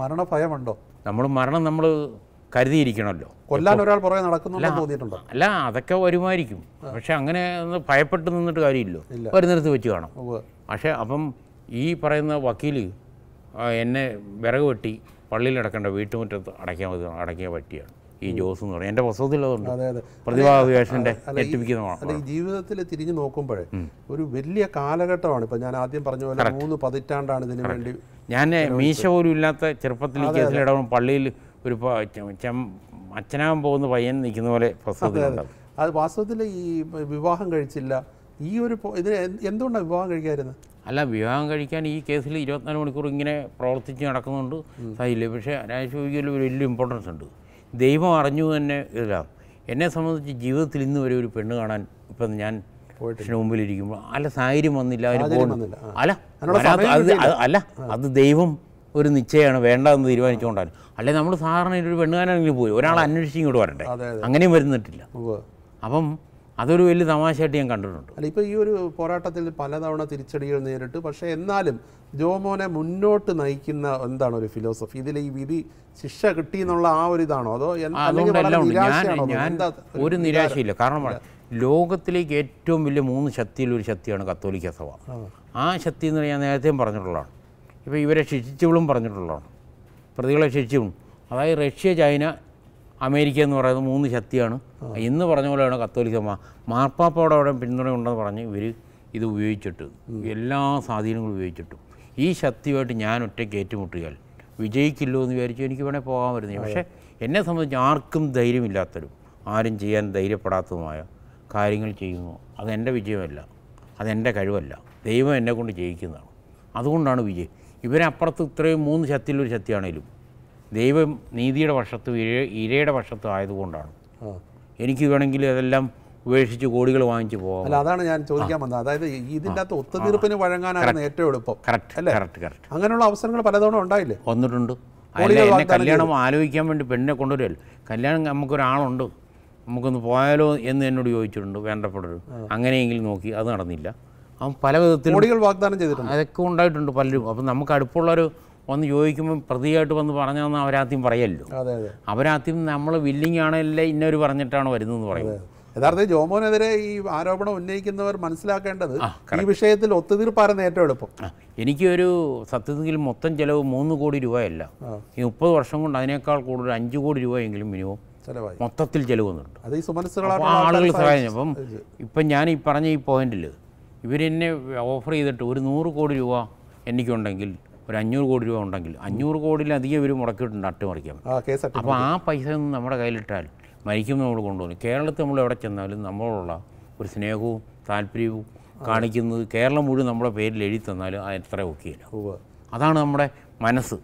മരണഭയമുണ്ടോ? നമ്മൾ മരണം നമ്മൾ കരുതിയിരിക്കണമല്ലോ. കൊല്ലാൻ ഒരാൾ പുറകെ നടക്കുന്നുണ്ടോ തോന്നിയിട്ടുണ്ടോ? അല്ല അതൊക്കെ വരുമായിരിക്കും. പക്ഷെ അങ്ങനെ ഒന്ന് ഭയപ്പെട്ട് നിന്നിട്ട് കാര്യമില്ലോ വരുന്നിടത്ത് വെച്ച് കാണാം. പക്ഷെ അപ്പം ഈ പറയുന്ന വക്കീൽ എന്നെ വിറക് വെട്ടി പള്ളിയിൽ അടക്കേണ്ട വീട്ടുമുറ്റത്ത് അടയ്ക്കാൻ അടയ്ക്കാൻ പറ്റിയാണ്. ഈ ജോസ് എന്ന് പറയുന്നത് എന്റെ പുസ്തകത്തിൽ അതുണ്ട്. അതെ അതെ. പ്രതിഭാവിവേഷന്റെ അല്ല, ഈ- ഞെട്ടിപ്പിക്കുന്ന ജീവിതത്തിൽ തിരിഞ്ഞു നോക്കുമ്പോഴേ ഒരു വലിയ കാലഘട്ടമാണ് ഇപ്പൊ ഞാൻ ആദ്യം പറഞ്ഞ പോലെ മൂന്ന് പതിറ്റാണ്ടാണ് ഇതിനു വേണ്ടി ഞാൻ മീശ പോലും ഇല്ലാത്ത ചെറുപ്പത്തിൽ കേസിലിടവും പള്ളിയിൽ ഒരു അച്ഛനാകാൻ പോകുന്ന പയ്യൻ നിൽക്കുന്ന പോലെ പുസ്തകത്തിലുണ്ടാവും അത് വാസ്തവത്തിൽ ഈ വിവാഹം കഴിച്ചില്ല. ഈ ഒരു ഇതിന് എന്തുകൊണ്ടാണ് വിവാഹം കഴിക്കാതിരുന്നത് അല്ല വിവാഹം കഴിക്കാൻ ഈ കേസിൽ ഇരുപത്തിനാല് മണിക്കൂർ ഇങ്ങനെ പ്രവർത്തിച്ച് നടക്കുന്നുണ്ട് സാധിക്കില്ല പക്ഷേ രാജശോകിയിൽ ഒരു വലിയ ഇമ്പോർട്ടൻസ് ഉണ്ട്. ദൈവം അറിഞ്ഞു തന്നെ ഇതാണ് എന്നെ സംബന്ധിച്ച് ജീവിതത്തിൽ ഇന്ന് വരെ ഒരു പെണ്ണ് കാണാൻ ഇപ്പം ഞാൻ മുമ്പിലിരിക്കുമ്പോൾ അല്ല സാഹചര്യം വന്നില്ല. അല്ല അല്ല അത് ദൈവം ഒരു നിശ്ചയമാണ് വേണ്ടതെന്ന് തീരുമാനിച്ചുകൊണ്ടാണ്. അല്ലെ നമ്മൾ സാധാരണ ഒരു പെണ്ണുകാരാണെങ്കിലും പോയി ഒരാൾ അന്വേഷിച്ച് ഇങ്ങോട്ട് വരട്ടെ അങ്ങനെയും വരുന്നിട്ടില്ല. അപ്പം അതൊരു വലിയ തമാശയായിട്ട് ഞാൻ കണ്ടിട്ടുണ്ട്. അല്ല ഇപ്പൊ ഈ ഒരു പോരാട്ടത്തിൽ പലതവണ തിരിച്ചടികൾ നേരിട്ട് പക്ഷേ എന്നാലും ജോമോനെ മുന്നോട്ട് നയിക്കുന്ന എന്താണ് ഒരു ഫിലോസഫി ഇതിൽ ഈ വിധി ശിക്ഷ കിട്ടി എന്നുള്ള ആ ഒരു ഇതാണോ? അതോ ഞാൻ ഒരു നിരാശയില്ല. കാരണം ലോകത്തിലേക്ക് ഏറ്റവും വലിയ മൂന്ന് ശക്തിയിൽ ഒരു ശക്തിയാണ് കത്തോലിക്ക സഭ. ആ. ശക്തി എന്ന് ഞാൻ നേരത്തെയും പറഞ്ഞിട്ടുള്ളതാണ്. ഇപ്പോൾ ഇവരെ ശിക്ഷിച്ചവളും പറഞ്ഞിട്ടുള്ളതാണ്. പ്രതികളെ ശിക്ഷിച്ചും അതായത് റഷ്യ ചൈന അമേരിക്ക എന്ന് പറയുന്നത് മൂന്ന് ശക്തിയാണ്. എന്ന് പറഞ്ഞ പോലെയാണ് കത്തോലിക്ക മാർപ്പാപ്പയുടെ അവിടെ പിന്തുണയുണ്ടെന്ന് പറഞ്ഞ് ഇവർ ഇത് ഉപയോഗിച്ചിട്ട് എല്ലാ സ്വാധീനങ്ങളും ഉപയോഗിച്ചിട്ടും. ഈ ശക്തിയുമായിട്ട് ഞാൻ ഒറ്റയ്ക്ക് ഏറ്റുമുട്ടിയാൽ വിജയിക്കില്ലോ എന്ന് വിചാരിച്ചു എനിക്ക് വേണേൽ പോകാൻ വരുന്നില്ല പക്ഷേ എന്നെ സംബന്ധിച്ച് ആർക്കും ധൈര്യമില്ലാത്തതും ആരും ചെയ്യാൻ ധൈര്യപ്പെടാത്തതുമായ കാര്യങ്ങൾ ചെയ്യുന്നു. അതെന്റെ വിജയമല്ല. അതെന്റെ കഴിവല്ല. ദൈവം എന്നെ കൊണ്ട് ജയിക്കുന്നതാണ്. അതുകൊണ്ടാണ് വിജയം. ഇവരപ്പുറത്ത് ഇത്രയും മൂന്ന് ശക്തിയിലൊരു ശക്തിയാണേലും ദൈവം നീതിയുടെ പക്ഷത്തും ഇര ഇരയുടെ പക്ഷത്തും ആയതുകൊണ്ടാണ്. എനിക്ക് വേണമെങ്കിൽ അതെല്ലാം ഉപേക്ഷിച്ച് കോടികൾ വാങ്ങിച്ചു പോകാം. അല്ല അതാണ് ഞാൻ ചോദിക്കാൻ വന്നത്. അതായത് ഇതിന്റെ അകത്ത് ഒത്തുതീർപ്പിന് വഴങ്ങാനായിരുന്നു ഏറ്റവും എളുപ്പം. കറക്റ്റ് കറക്റ്റ് കറക്റ്റ് അങ്ങനെയുള്ള അവസരങ്ങൾ പലതവണ ഉണ്ടായില്ലേ? വന്നിട്ടുണ്ട്. അല്ല എന്നെ കല്യാണം ആലോചിക്കാൻ വേണ്ടി പെണ്ണിനെ കൊണ്ടുവരില്ല കല്യാണം നമുക്കൊരാളുണ്ട്. നമുക്കൊന്ന് പോയാലോ എന്ന് എന്നോട് ചോദിച്ചിട്ടുണ്ട് വേണ്ടപ്പെട്ടൊരു അങ്ങനെയെങ്കിലും നോക്കി അത് നടന്നില്ല. അവൻ പല വിധത്തിൽ വാഗ്ദാനം ചെയ്തിട്ടുണ്ട്. അതൊക്കെ ഉണ്ടായിട്ടുണ്ട് പലരും. അപ്പം നമുക്ക് അടുപ്പുള്ളവർ വന്ന് ചോദിക്കുമ്പോൾ പ്രതിയായിട്ട് വന്ന് പറഞ്ഞതെന്ന് അവരാദ്യം പറയല്ലോ. അവരാദ്യം നമ്മൾ വില്ലിങ് ആണല്ലേ ഇന്നവർ പറഞ്ഞിട്ടാണ് വരുന്നതെന്ന് പറയുന്നത്. യഥാർത്ഥത്തിൽ ജോമോനെതിരെ ഈ ആരോപണം ഉന്നയിക്കുന്നവർ മനസ്സിലാക്കേണ്ടത് ഈ വിഷയത്തിൽ ഒത്തുതീർപ്പായിരുന്നു ഏറ്റവും എളുപ്പം. എനിക്കൊരു സത്യത്തിൽ മൊത്തം ചിലവ് മൂന്ന് കോടി രൂപയല്ല. ഈ മുപ്പത് വർഷം കൊണ്ട് അതിനേക്കാൾ കൂടുതൽ അഞ്ച് കോടി രൂപയെങ്കിലും മിനിമം മൊത്തത്തിൽ ചിലവ് വന്നിട്ടുണ്ട്. അത് ഈ സുമനസ്സുകളാണ് ആളുകൾ സഹായിച്ചു. അപ്പം ഇപ്പം ഞാൻ ഈ പറഞ്ഞ ഈ പോയിന്റിൽ ഇവരെന്നെ ഓഫർ ചെയ്തിട്ട് ഒരു നൂറ് കോടി രൂപ എനിക്കുണ്ടെങ്കിൽ ഒരു അഞ്ഞൂറ് കോടി രൂപ ഉണ്ടെങ്കിൽ അഞ്ഞൂറ് കോടിയിലധികം ഇവർ മുടക്കിയിട്ടുണ്ട് അട്ടിമറിക്കാൻ അപ്പോൾ ആ പൈസ ഒന്നും നമ്മുടെ കയ്യിലിട്ടാൽ മരിക്കും നമ്മൾ കൊണ്ടുപോകും കേരളത്തിൽ നമ്മൾ എവിടെ ചെന്നാലും നമ്മളുള്ള ഒരു സ്നേഹവും താല്പര്യവും കാണിക്കുന്നത് കേരളം മുഴുവൻ നമ്മുടെ പേരിൽ എഴുതി തന്നാലും അത് എത്ര ഒക്കെയില്ല. അതാണ് നമ്മുടെ മനസ്സ്.